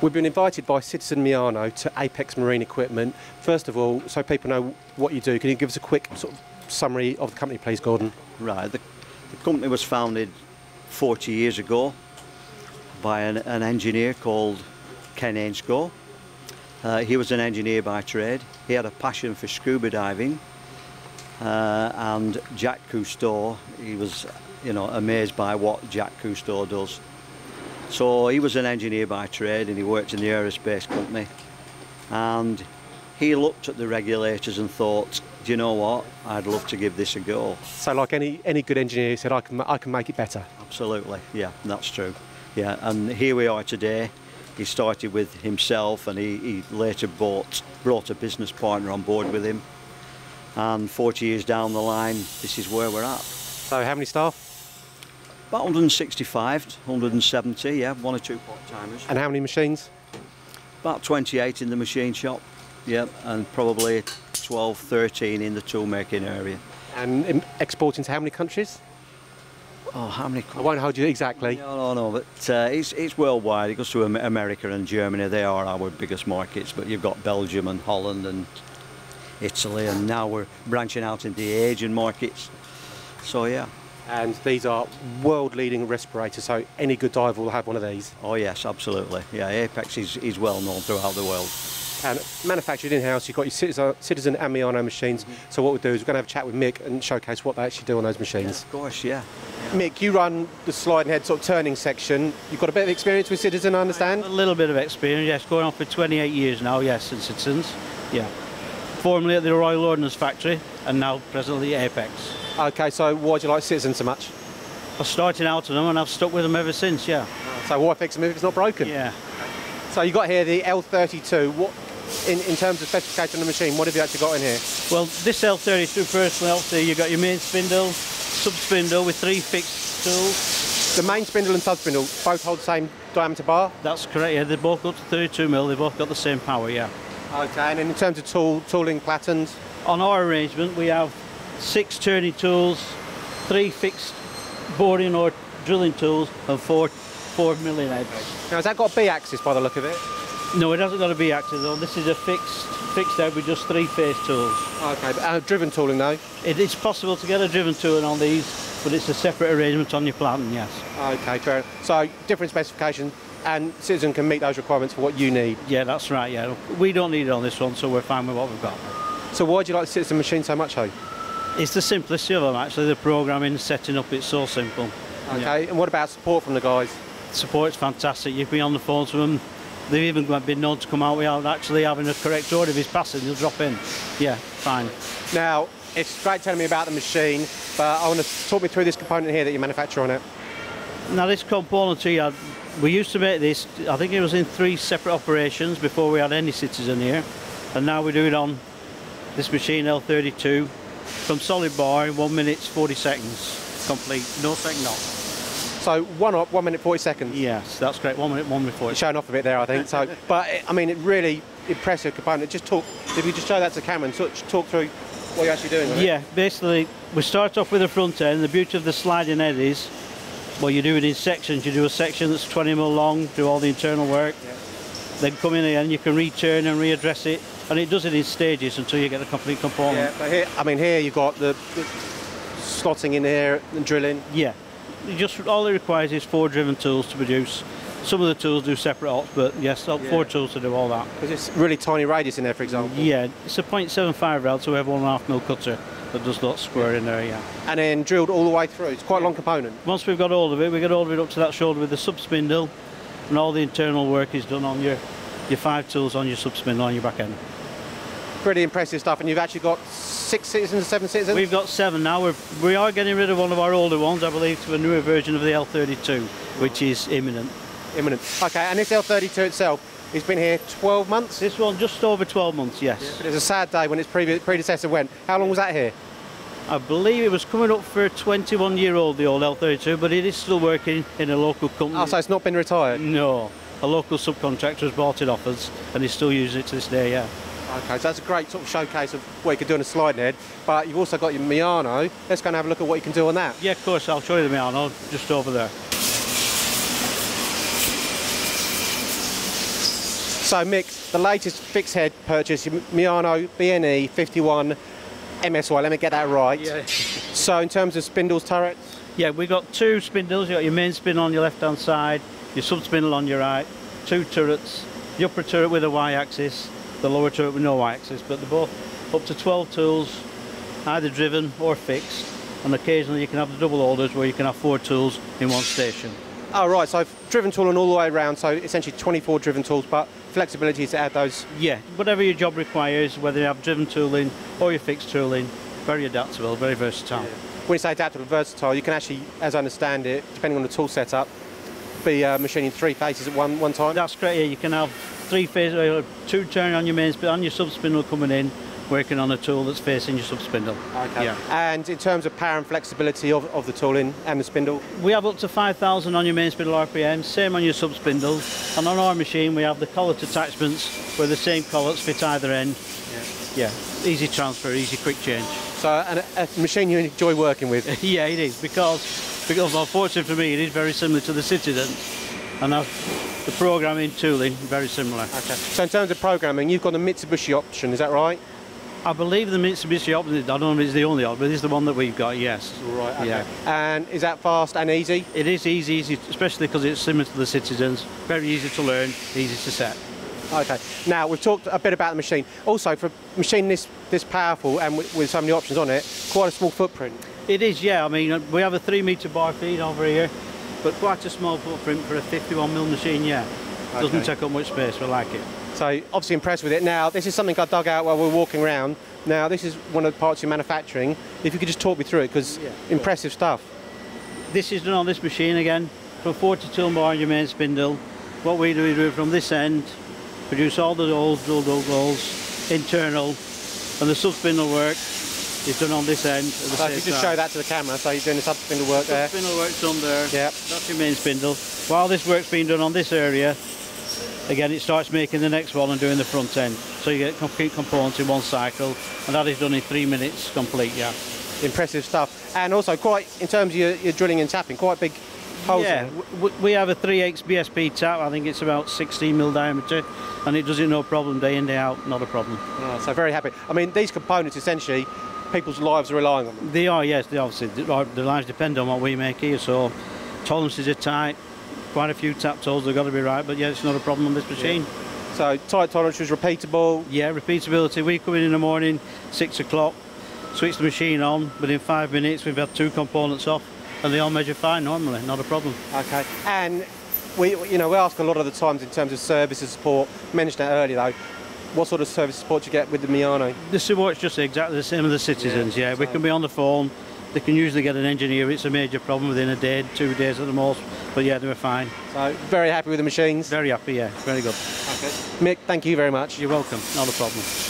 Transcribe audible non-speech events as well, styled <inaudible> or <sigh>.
We've been invited by Citizen Miyano to Apeks Marine Equipment. First of all, so people know what you do, can you give us a quick sort of summary of the company, please, Gordon? Right, the, the company was founded 40 years ago by an, an engineer called Ken Ainscough. Uh, he was an engineer by trade. He had a passion for scuba diving. Uh, and Jacques Cousteau, he was, you know, amazed by what Jacques Cousteau does. So he was an engineer by trade and he worked in the aerospace company. And he looked at the regulators and thought, do you know what? I'd love to give this a go. So, like any any good engineer, he said, I can I can make it better. Absolutely, yeah, that's true. Yeah, and here we are today. He started with himself, and he, he later bought brought a business partner on board with him. And 40 years down the line, this is where we're at. So, how many staff? About 165, 170, yeah, one or two part-timers. And how many machines? About 28 in the machine shop, yeah, and probably 12, 13 in the tool making area. And exporting to how many countries? Oh, how many? I won't hold you exactly. No, no, no, but uh, it's, it's worldwide. It goes to America and Germany. They are our biggest markets, but you've got Belgium and Holland and Italy, and now we're branching out into the Asian markets. So, yeah. And these are world-leading respirators, so any good diver will have one of these. Oh, yes, absolutely. Yeah, Apeks is, is well known throughout the world. And manufactured in-house, you've got your Citizen, Citizen and Miyano machines. So what we'll do is we're going to have a chat with Mick and showcase what they actually do on those machines. Of course, yeah. Mick, you run the sliding head sort of turning section. You've got a bit of experience with Citizen, I understand? A little bit of experience, yes, going on for 28 years now, yes, in Citizens, yeah. Formerly at the Royal Ordnance Factory and now presently at Apeks. Okay, so why do you like Citizen so much? I started out on them and I've stuck with them ever since, yeah. So why fix them if it's not broken? Yeah. So you got here the L32. What, in, in terms of specification of the machine, what have you actually got in here? Well, this L32 personally, obviously, you've got your main spindle, sub spindle with three fixed tools. The main spindle and sub spindle both hold the same diameter bar. That's correct, yeah. They both got to 32 mil, they both got the same power, yeah. Okay, and then in terms of tool, tooling patterns, On our arrangement, we have six turning tools, three fixed boring or drilling tools, and four four milling heads. now has that got a B axis by the look of it? No, it hasn't got to be active though. This is a fixed fixed head with just three face tools. Okay, but uh, driven tooling though? It is possible to get a driven tooling on these, but it's a separate arrangement on your planting, yes. Okay, fair. So different specifications, and Citizen can meet those requirements for what you need. Yeah, that's right, yeah. We don't need it on this one, so we're fine with what we've got. So why do you like the Citizen machine so much, Ho? It's the simplicity of them actually, the programming, setting up, it's so simple. Okay, and what about support from the guys? Support's fantastic. You've been on the phone to them. They've even been known to come out without actually having a correct order. If he's passing, they'll drop in. Yeah, fine. Now, it's great telling me about the machine, but I want to talk me through this component here that you manufacture on it. Now this component here, we used to make this, I think it was in three separate operations before we had any citizen here. And now we do it on this machine L32 from solid bar in one minute 40 seconds complete, no second off. So one up, one minute forty seconds. Yes, that's great, one minute, one minute 40. It's showing off a bit there, I think. So, <laughs> but I mean, it really impressive component. Just talk. If you just show that to Cameron, camera talk, talk through what you're actually doing. With it. Yeah, basically we start off with the front end. The beauty of the sliding head is, well, you do it in sections. You do a section that's 20 mil long, do all the internal work. Then come in here and you can return and readdress it, and it does it in stages until you get a complete component. Yeah, but here, I mean, here you've got the, the slotting in here and drilling. Yeah. Just all it requires is four driven tools to produce. Some of the tools do separate ops, but yes, four tools to do all that. Because it's really tiny radius in there, for example. Yeah, it's a 0.75 rod, so we have one and a half mil cutter that does not square in there, yeah. And then drilled all the way through. It's quite a long component. Once we've got all of it, we get all of it up to that shoulder with the sub spindle, and all the internal work is done on your your five tools on your sub spindle on your back end. Pretty impressive stuff. And you've actually got six citizens, seven citizens. We've got seven now. We're, we are getting rid of one of our older ones, I believe, to a newer version of the L32, which is imminent. imminent. Okay, and this L32 itself, it's been here 12 months. This one just over 12 months, yes. But it's a sad day when its previous predecessor went. How long was that here? I believe it was coming up for a 21 year old, the old L32, but it is still working in a local company. Oh, so it's not been retired. No, a local subcontractor has bought it off us and is still using it to this day, yeah. Okay, so that's a great sort of showcase of what you can do on a sliding head. But you've also got your Miyano. Let's go and have a look at what you can do on that. Yeah, of course, I'll show you the Miyano just over there. So Mick, the latest fixed head purchase, Miyano BNE 51 MSY. Let me get that right. Yeah. <laughs> So in terms of spindles, turrets, Yeah, we've got two spindles. you've got your main spindle on your left-hand side, your sub spindle on your right, two turrets. The upper turret with a Y-axis, the lower turret with no Y-axis, but they're both up to 12 tools, either driven or fixed. And occasionally you can have the double holders where you can have four tools in one station. Oh right, so driven tool and all the way around, so essentially 24 driven tools, but flexibility to add those. Yeah, whatever your job requires, whether you have driven tooling or your fixed tooling, very adaptable, very versatile. When you say adaptable and versatile, you can actually, as I understand it, depending on the tool setup, be uh, machining three faces at one, one time. That's great. Yeah, you can have three phase, uh, two turning on your main spindle and your sub spindle coming in, working on a tool that's facing your sub spindle. Okay. Yeah. And in terms of power and flexibility of, of the tooling and the spindle, We have up to 5,000 on your main spindle RPM, same on your sub spindle. And on our machine, we have the collet attachments where the same collets fit either end. Yeah. easy transfer, easy quick change. so and a, a machine you enjoy working with. <laughs> yeah, it is because, because unfortunately for me, it is very similar to the Citizen, and that's the programming tooling very similar. Okay. So in terms of programming, you've got the Mitsubishi option, is that right? I believe the Mitsubishi option. I don't know if it's the only option, but it's the one that we've got. Yes. Right. Yeah. And is that fast and easy? It is easy, easy, especially because it's similar to the Citizens. Very easy to learn, easy to set. Okay. Now we've talked a bit about the machine. Also, for a machine this this powerful and with, with so many options on it, quite a small footprint. It is, yeah. I mean, uh, we have a three metre bar feed over here, but quite a small footprint for a 51 mil machine. Yeah, doesn't take up much space. We like it. So obviously impressed with it. Now this is something I dug out while we were walking around. Now this is one of the parts you're manufacturing. If you could just talk me through it, because Yeah, impressive stuff. This is done on this machine again, from 42 bar on your main spindle. What we do is do it from this end, produce all the holes, drill the holes, internal, and the sub spindle work is done on this end. So if you just time. show that to the camera, so you're doing the sub spindle work there. Sub spindle work's done there. Yep. That's your main spindle. While this work's being done on this area, again it starts making the next one and doing the front end. So you get complete components in one cycle, and that is done in three minutes complete. Yeah. Impressive stuff. And also quite, in terms of your, your drilling and tapping, quite big holes. Yeah, in it. w- we have a 3x BSP tap. I think it's about 16 mil diameter, and it does it no problem day in day out. Not a problem. Oh, so very happy. I mean, these components essentially, people's lives are relying on them. They are, yes. They obviously the, lives depend on what we make here, so tolerances are tight. Quite a few tap tools have got to be right, but yeah, it's not a problem on this machine. So tight tolerances, repeatable. Yeah, repeatability. We come in in the morning, six o'clock, switch the machine on. Within five minutes, we've had two components off, and they all measure fine normally. Not a problem. Okay. And we, you know, we ask a lot of the times in terms of service and support. Mentioned that earlier though. What sort of service support do you get with the Miyano? The support's just exactly the same as the citizens. Yeah, we can be on the phone. They can usually get an engineer. It's a major problem within a day, two days at the most. But yeah, they were fine. So very happy with the machines. Very happy. Yeah, very good. Okay. Mick, thank you very much. You're welcome. Not a problem.